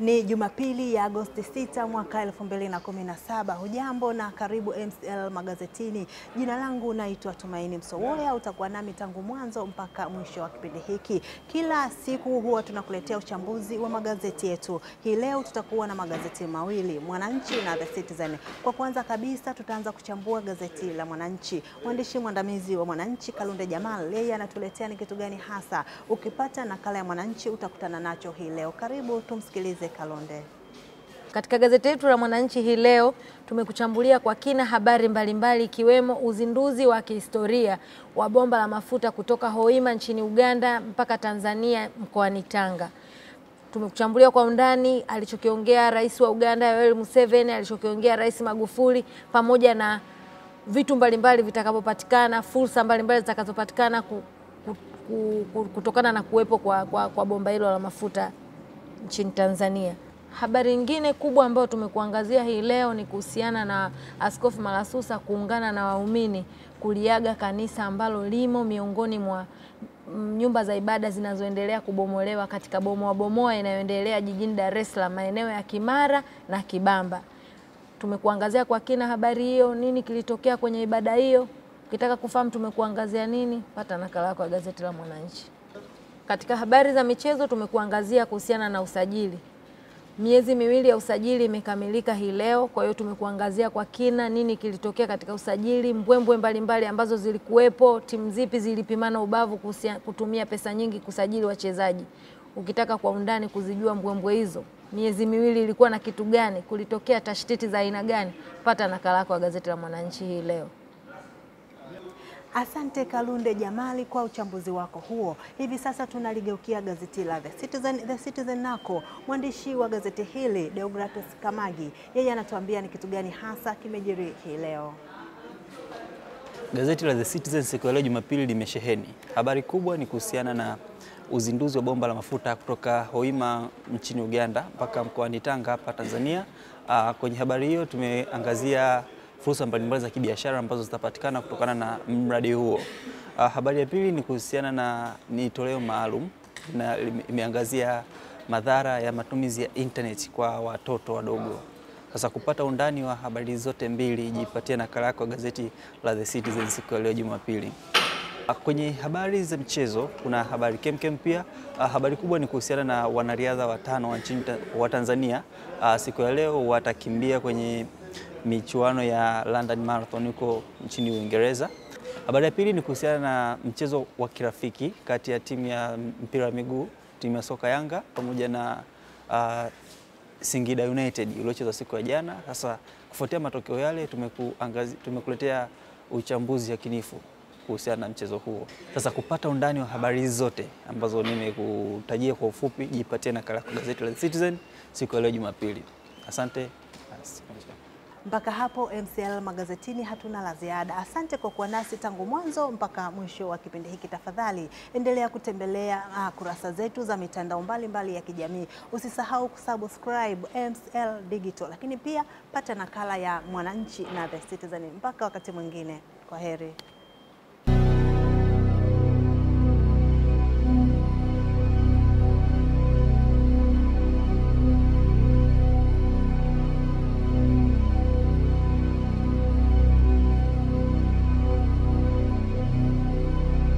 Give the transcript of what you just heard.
Ni Jumapili ya Agosti 6 mwaka 2017. Hujambo na karibu MCL Magazetini. Jina langu naitwa Tumaini Msowoya. Utakuwa nami tangu mwanzo mpaka mwisho wa kipindi hiki. Kila siku huwa tunakuletea uchambuzi wa magazeti yetu. Hii leo tutakuwa na magazeti mawili, Mwananchi na The Citizen. Kwa kwanza kabisa tutaanza kuchambua gazeti la Mwananchi. Mwandishi mwandamizi wa Mwananchi Kalunde Jamal, yeye anatuletea ni kitu gani hasa. Ukipata nakala ya Mwananchi utakutana nacho hii leo. Karibu tumsikilize Kalonde. Katika gazeti letu la Mwananchi hii leo tumekuchambulia kwa kina habari mbalimbali ikiwemo mbali, uzinduzi wa kihistoria wa bomba la mafuta kutoka Hoima nchini Uganda mpaka Tanzania mkoani Tanga. Tumekuchambulia kwa undani alichokiongea Rais wa Uganda Yoweri Museveni, alichokiongea Rais Magufuli pamoja na vitu mbalimbali vitakavyopatikana, fursa mbalimbali zitakazopatikana ku, ku, ku, kutokana na kuwepo kwa, kwa, kwa bomba hilo la mafuta nchini Tanzania. Habari nyingine kubwa ambayo tumekuangazia hii leo ni kuhusiana na Askofu Malasusa kuungana na waumini kuliaga kanisa ambalo limo miongoni mwa nyumba za ibada zinazoendelea kubomolewa katika bomoa bomoa inayoendelea jijini Dar es Salaam maeneo ya Kimara na Kibamba. Tumekuangazia kwa kina habari hiyo, nini kilitokea kwenye ibada hiyo. Ukitaka kufahamu tumekuangazia nini, pata nakala yako ya gazeti la Mwananchi. Katika habari za michezo tumekuangazia kuhusiana na usajili. Miezi miwili ya usajili imekamilika hii leo, kwa hiyo tumekuangazia kwa kina nini kilitokea katika usajili, mbwembwe mbalimbali ambazo zilikuwepo, timu zipi zilipimana ubavu kusia, kutumia pesa nyingi kusajili wachezaji. Ukitaka kwa undani kuzijua mbwembwe hizo, miezi miwili ilikuwa na kitu gani, kulitokea tashtiti za aina gani, pata nakala yako ya gazeti la Mwananchi hii leo. Asante Kalunde Jamali kwa uchambuzi wako huo. Hivi sasa tunaligeukia gazeti la The Citizen. The Citizen nako mwandishi wa gazeti hili Deogratus Kamagi, yeye anatuambia ni kitu gani hasa kimejiri hii leo. Gazeti la The Citizen siku ya leo Jumapili limesheheni habari kubwa, ni kuhusiana na uzinduzi wa bomba la mafuta kutoka Hoima nchini Uganda mpaka mkoani Tanga hapa Tanzania. Aa, kwenye habari hiyo tumeangazia fursa mbalimbali za kibiashara ambazo zitapatikana kutokana na mradi huo. Uh, habari ya pili ni kuhusiana na ni toleo maalum na imeangazia madhara ya matumizi ya internet kwa watoto wadogo. Sasa kupata undani wa habari zote mbili, jipatie nakala yako gazeti la The Citizen siku ya leo Jumapili. Uh, kwenye habari za mchezo kuna habari kemkem pia. Uh, habari kubwa ni kuhusiana na wanariadha watano wa nchini wa Tanzania. Siku ya leo watakimbia kwenye michuano ya London Marathon huko nchini Uingereza. Habari ya pili ni kuhusiana na mchezo wa kirafiki kati ya timu ya mpira wa miguu, timu ya soka Yanga pamoja na uh, Singida United uliochezwa siku ya jana. Sasa kufuatia matokeo yale, tumekuletea uchambuzi yakinifu kuhusiana na mchezo huo. Sasa kupata undani wa habari zote ambazo nimekutajia kwa ufupi, jipatie nakala kwa gazeti la Citizen siku ya leo Jumapili. Asante. Mpaka hapo MCL Magazetini hatuna la ziada. Asante kwa kuwa nasi tangu mwanzo mpaka mwisho wa kipindi hiki. Tafadhali endelea kutembelea uh, kurasa zetu za mitandao mbalimbali ya kijamii. Usisahau kusubscribe MCL Digital, lakini pia pata nakala ya Mwananchi na The Citizen. Mpaka wakati mwingine, kwa heri.